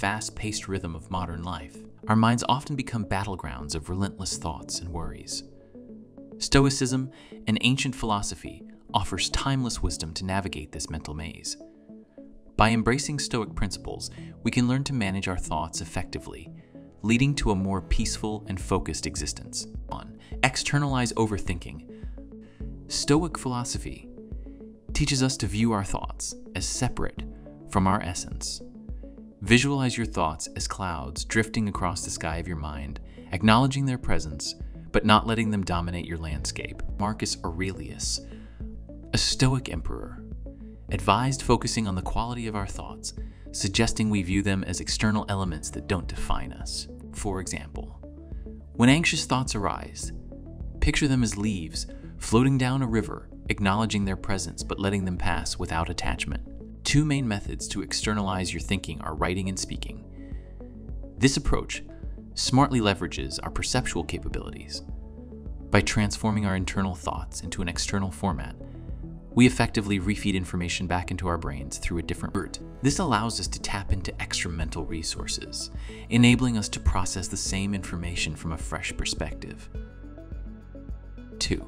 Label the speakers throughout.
Speaker 1: fast paced rhythm of modern life, our minds often become battlegrounds of relentless thoughts and worries. Stoicism, an ancient philosophy, offers timeless wisdom to navigate this mental maze. By embracing Stoic principles, we can learn to manage our thoughts effectively, leading to a more peaceful and focused existence. On externalize overthinking. Stoic philosophy teaches us to view our thoughts as separate from our essence. Visualize your thoughts as clouds drifting across the sky of your mind, acknowledging their presence, but not letting them dominate your landscape. Marcus Aurelius, a Stoic emperor, advised focusing on the quality of our thoughts, suggesting we view them as external elements that don't define us. For example, when anxious thoughts arise, picture them as leaves floating down a river, acknowledging their presence but letting them pass without attachment. Two main methods to externalize your thinking are writing and speaking. This approach smartly leverages our perceptual capabilities. By transforming our internal thoughts into an external format, we effectively refeed information back into our brains through a different route. This allows us to tap into extra mental resources, enabling us to process the same information from a fresh perspective. 2.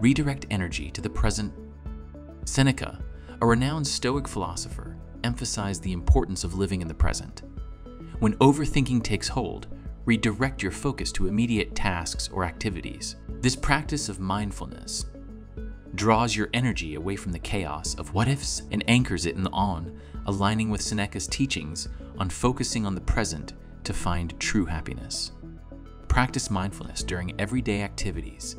Speaker 1: Redirect energy to the present. Seneca, a renowned Stoic philosopher, emphasized the importance of living in the present. When overthinking takes hold, redirect your focus to immediate tasks or activities. This practice of mindfulness draws your energy away from the chaos of what ifs and anchors it in the on, aligning with Seneca's teachings on focusing on the present to find true happiness. Practice mindfulness during everyday activities,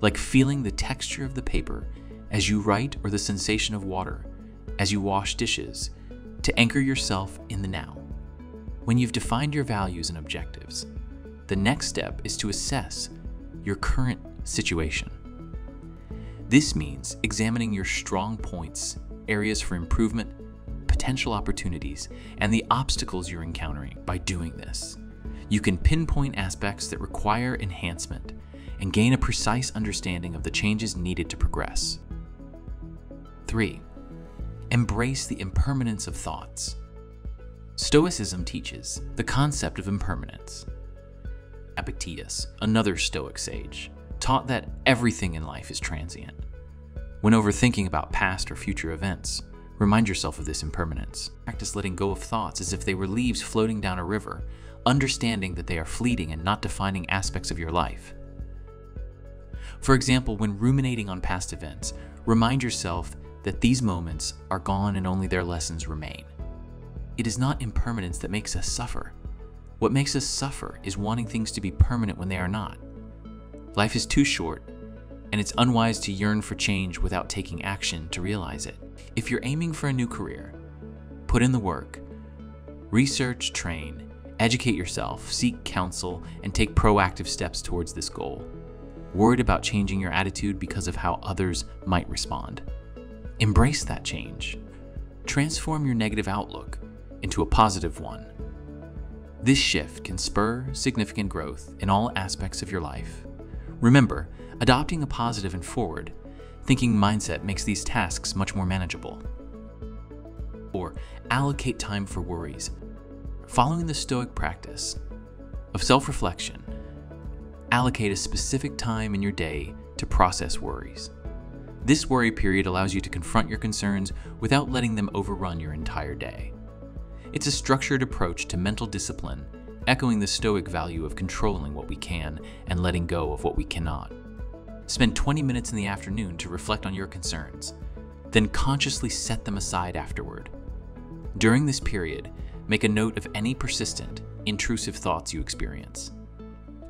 Speaker 1: like feeling the texture of the paper as you write or the sensation of water as you wash dishes, to anchor yourself in the now. When you've defined your values and objectives, the next step is to assess your current situation. This means examining your strong points, areas for improvement, potential opportunities, and the obstacles you're encountering. By doing this, you can pinpoint aspects that require enhancement and gain a precise understanding of the changes needed to progress. 3. Embrace the impermanence of thoughts. Stoicism teaches the concept of impermanence. Epictetus, another Stoic sage, taught that everything in life is transient. When overthinking about past or future events, remind yourself of this impermanence. Practice letting go of thoughts as if they were leaves floating down a river, understanding that they are fleeting and not defining aspects of your life. For example, when ruminating on past events, remind yourself that these moments are gone and only their lessons remain. It is not impermanence that makes us suffer. What makes us suffer is wanting things to be permanent when they are not. Life is too short, and it's unwise to yearn for change without taking action to realize it. If you're aiming for a new career, put in the work. Research, train, educate yourself, seek counsel, and take proactive steps towards this goal. Worried about changing your attitude because of how others might respond. Embrace that change. Transform your negative outlook into a positive one. This shift can spur significant growth in all aspects of your life. Remember, adopting a positive and forward thinking mindset makes these tasks much more manageable. Or allocate time for worries. Following the Stoic practice of self reflection, allocate a specific time in your day to process worries. This worry period allows you to confront your concerns without letting them overrun your entire day. It's a structured approach to mental discipline echoing the Stoic value of controlling what we can and letting go of what we cannot. Spend 20 minutes in the afternoon to reflect on your concerns, then consciously set them aside afterward. During this period, make a note of any persistent, intrusive thoughts you experience.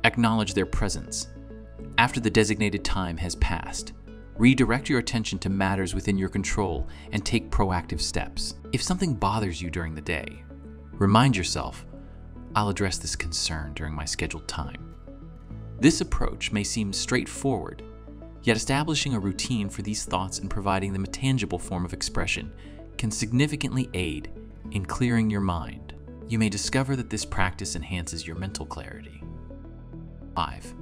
Speaker 1: Acknowledge their presence. After the designated time has passed, redirect your attention to matters within your control and take proactive steps. If something bothers you during the day, remind yourself I'll address this concern during my scheduled time. This approach may seem straightforward, yet establishing a routine for these thoughts and providing them a tangible form of expression can significantly aid in clearing your mind. You may discover that this practice enhances your mental clarity. 5.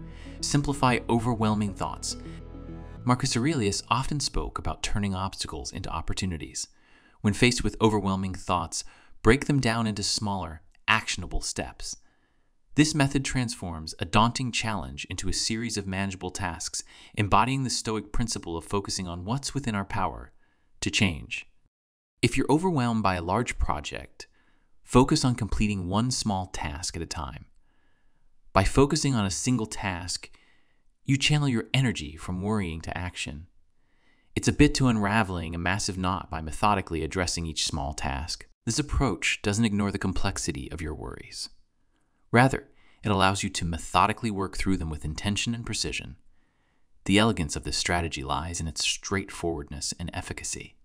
Speaker 1: Simplify overwhelming thoughts. Marcus Aurelius often spoke about turning obstacles into opportunities. When faced with overwhelming thoughts, break them down into smaller, actionable steps. This method transforms a daunting challenge into a series of manageable tasks, embodying the Stoic principle of focusing on what's within our power to change. If you're overwhelmed by a large project, focus on completing one small task at a time. By focusing on a single task, you channel your energy from worrying to action. It's a bit to unraveling a massive knot by methodically addressing each small task. This approach doesn't ignore the complexity of your worries. Rather, it allows you to methodically work through them with intention and precision. The elegance of this strategy lies in its straightforwardness and efficacy.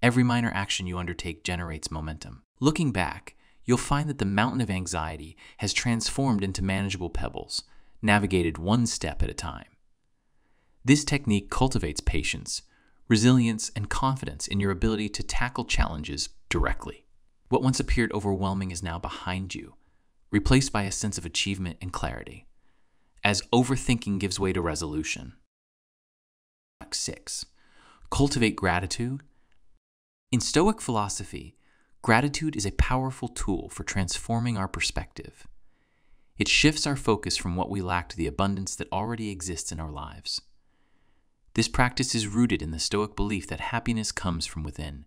Speaker 1: Every minor action you undertake generates momentum. Looking back, you'll find that the mountain of anxiety has transformed into manageable pebbles, navigated one step at a time. This technique cultivates patience, resilience, and confidence in your ability to tackle challenges directly. What once appeared overwhelming is now behind you replaced by a sense of achievement and clarity, as overthinking gives way to resolution. 6. Cultivate gratitude. In Stoic philosophy, gratitude is a powerful tool for transforming our perspective. It shifts our focus from what we lack to the abundance that already exists in our lives. This practice is rooted in the Stoic belief that happiness comes from within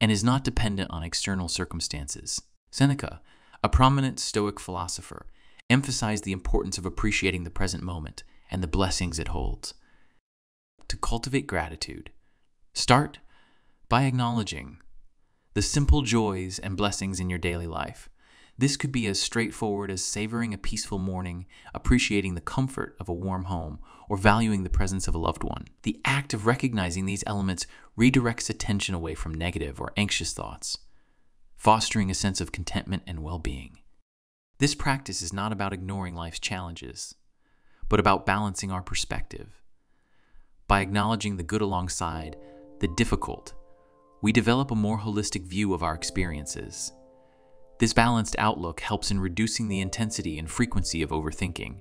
Speaker 1: and is not dependent on external circumstances. Seneca a prominent Stoic philosopher, emphasized the importance of appreciating the present moment and the blessings it holds. To cultivate gratitude, start by acknowledging the simple joys and blessings in your daily life. This could be as straightforward as savoring a peaceful morning, appreciating the comfort of a warm home, or valuing the presence of a loved one. The act of recognizing these elements redirects attention away from negative or anxious thoughts fostering a sense of contentment and well being. This practice is not about ignoring life's challenges, but about balancing our perspective. By acknowledging the good alongside the difficult, we develop a more holistic view of our experiences. This balanced outlook helps in reducing the intensity and frequency of overthinking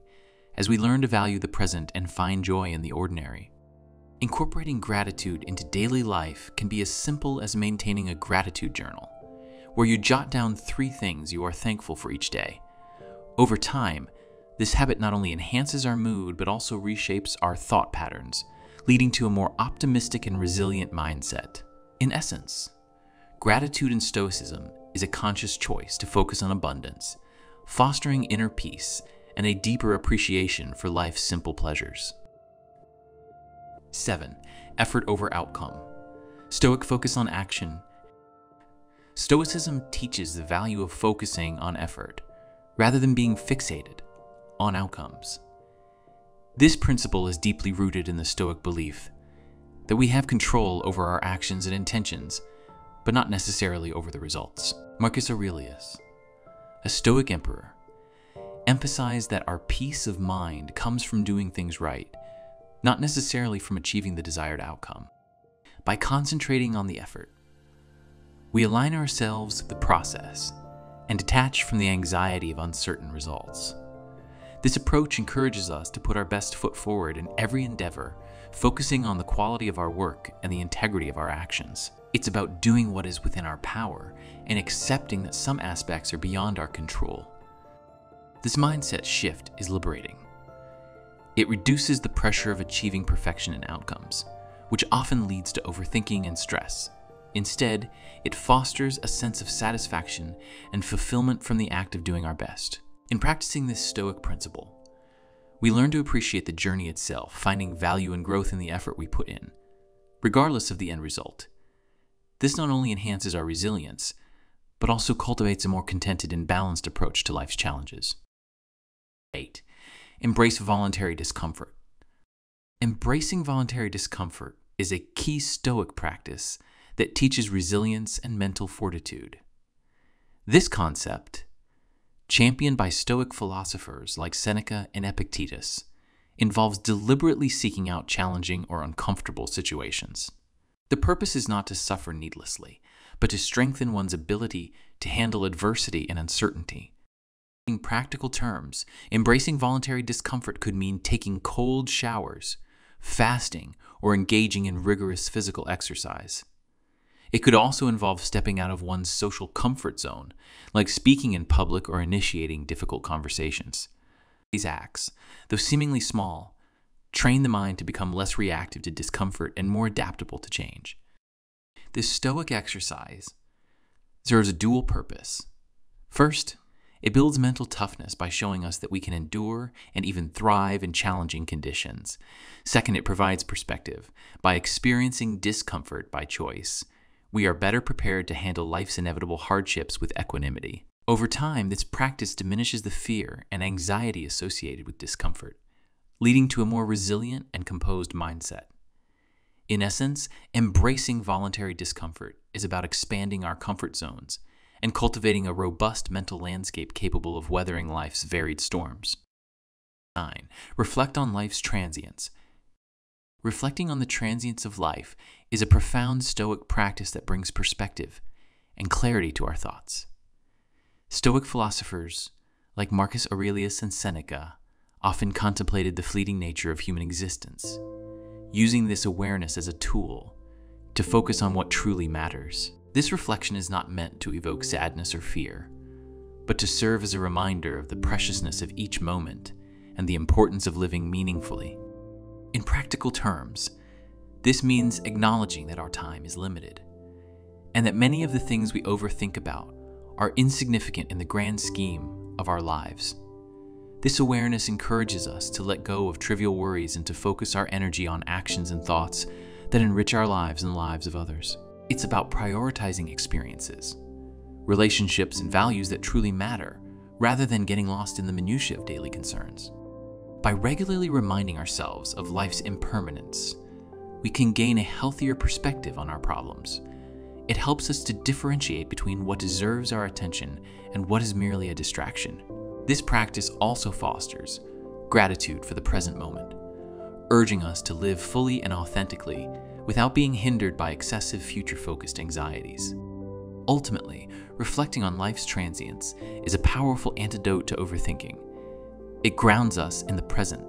Speaker 1: as we learn to value the present and find joy in the ordinary. Incorporating gratitude into daily life can be as simple as maintaining a gratitude journal where you jot down three things you are thankful for each day. Over time, this habit not only enhances our mood, but also reshapes our thought patterns, leading to a more optimistic and resilient mindset. In essence, gratitude and stoicism is a conscious choice to focus on abundance, fostering inner peace and a deeper appreciation for life's simple pleasures. 7. Effort over outcome. Stoic focus on action Stoicism teaches the value of focusing on effort rather than being fixated on outcomes. This principle is deeply rooted in the Stoic belief that we have control over our actions and intentions, but not necessarily over the results. Marcus Aurelius, a Stoic emperor, emphasized that our peace of mind comes from doing things right, not necessarily from achieving the desired outcome. By concentrating on the effort, we align ourselves with the process and detach from the anxiety of uncertain results. This approach encourages us to put our best foot forward in every endeavor, focusing on the quality of our work and the integrity of our actions. It's about doing what is within our power and accepting that some aspects are beyond our control. This mindset shift is liberating. It reduces the pressure of achieving perfection in outcomes, which often leads to overthinking and stress. Instead, it fosters a sense of satisfaction and fulfillment from the act of doing our best. In practicing this Stoic principle, we learn to appreciate the journey itself, finding value and growth in the effort we put in, regardless of the end result. This not only enhances our resilience, but also cultivates a more contented and balanced approach to life's challenges. 8. Embrace voluntary discomfort. Embracing voluntary discomfort is a key Stoic practice that teaches resilience and mental fortitude. This concept, championed by Stoic philosophers like Seneca and Epictetus, involves deliberately seeking out challenging or uncomfortable situations. The purpose is not to suffer needlessly, but to strengthen one's ability to handle adversity and uncertainty. In practical terms, embracing voluntary discomfort could mean taking cold showers, fasting, or engaging in rigorous physical exercise. It could also involve stepping out of one's social comfort zone, like speaking in public or initiating difficult conversations. These acts, though seemingly small, train the mind to become less reactive to discomfort and more adaptable to change. This Stoic exercise serves a dual purpose. First, it builds mental toughness by showing us that we can endure and even thrive in challenging conditions. Second, it provides perspective. By experiencing discomfort by choice, we are better prepared to handle life's inevitable hardships with equanimity. Over time, this practice diminishes the fear and anxiety associated with discomfort, leading to a more resilient and composed mindset. In essence, embracing voluntary discomfort is about expanding our comfort zones and cultivating a robust mental landscape capable of weathering life's varied storms. 9. Reflect on life's transience. Reflecting on the transience of life is a profound Stoic practice that brings perspective and clarity to our thoughts. Stoic philosophers, like Marcus Aurelius and Seneca, often contemplated the fleeting nature of human existence, using this awareness as a tool to focus on what truly matters. This reflection is not meant to evoke sadness or fear, but to serve as a reminder of the preciousness of each moment and the importance of living meaningfully. In practical terms, this means acknowledging that our time is limited, and that many of the things we overthink about are insignificant in the grand scheme of our lives. This awareness encourages us to let go of trivial worries and to focus our energy on actions and thoughts that enrich our lives and the lives of others. It's about prioritizing experiences, relationships, and values that truly matter, rather than getting lost in the minutiae of daily concerns. By regularly reminding ourselves of life's impermanence, we can gain a healthier perspective on our problems. It helps us to differentiate between what deserves our attention and what is merely a distraction. This practice also fosters gratitude for the present moment, urging us to live fully and authentically without being hindered by excessive future focused anxieties. Ultimately, reflecting on life's transience is a powerful antidote to overthinking. It grounds us in the present,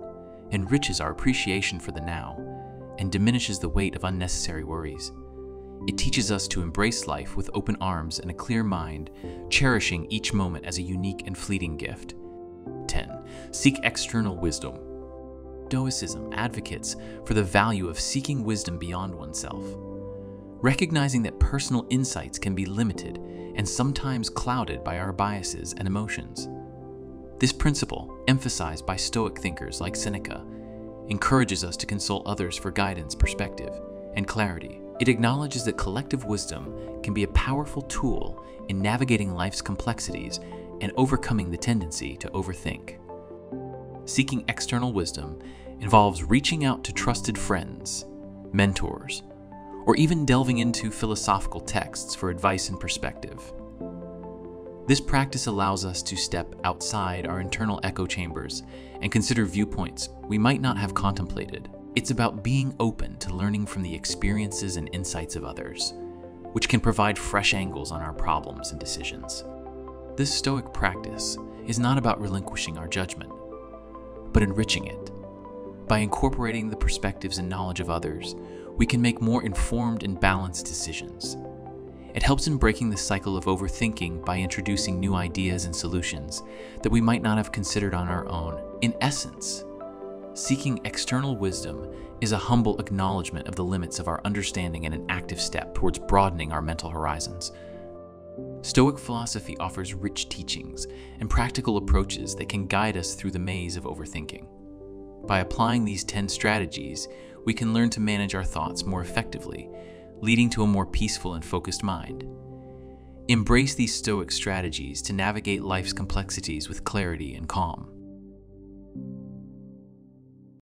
Speaker 1: enriches our appreciation for the now, and diminishes the weight of unnecessary worries. It teaches us to embrace life with open arms and a clear mind, cherishing each moment as a unique and fleeting gift. 10. Seek external wisdom. Stoicism advocates for the value of seeking wisdom beyond oneself, recognizing that personal insights can be limited and sometimes clouded by our biases and emotions. This principle, emphasized by Stoic thinkers like Seneca, encourages us to consult others for guidance, perspective, and clarity. It acknowledges that collective wisdom can be a powerful tool in navigating life's complexities and overcoming the tendency to overthink. Seeking external wisdom involves reaching out to trusted friends, mentors, or even delving into philosophical texts for advice and perspective. This practice allows us to step outside our internal echo chambers and consider viewpoints we might not have contemplated. It's about being open to learning from the experiences and insights of others, which can provide fresh angles on our problems and decisions. This Stoic practice is not about relinquishing our judgment, but enriching it by incorporating the perspectives and knowledge of others, we can make more informed and balanced decisions. It helps in breaking the cycle of overthinking by introducing new ideas and solutions that we might not have considered on our own. In essence, seeking external wisdom is a humble acknowledgement of the limits of our understanding and an active step towards broadening our mental horizons. Stoic philosophy offers rich teachings and practical approaches that can guide us through the maze of overthinking. By applying these 10 strategies, we can learn to manage our thoughts more effectively, leading to a more peaceful and focused mind. Embrace these Stoic strategies to navigate life's complexities with clarity and calm.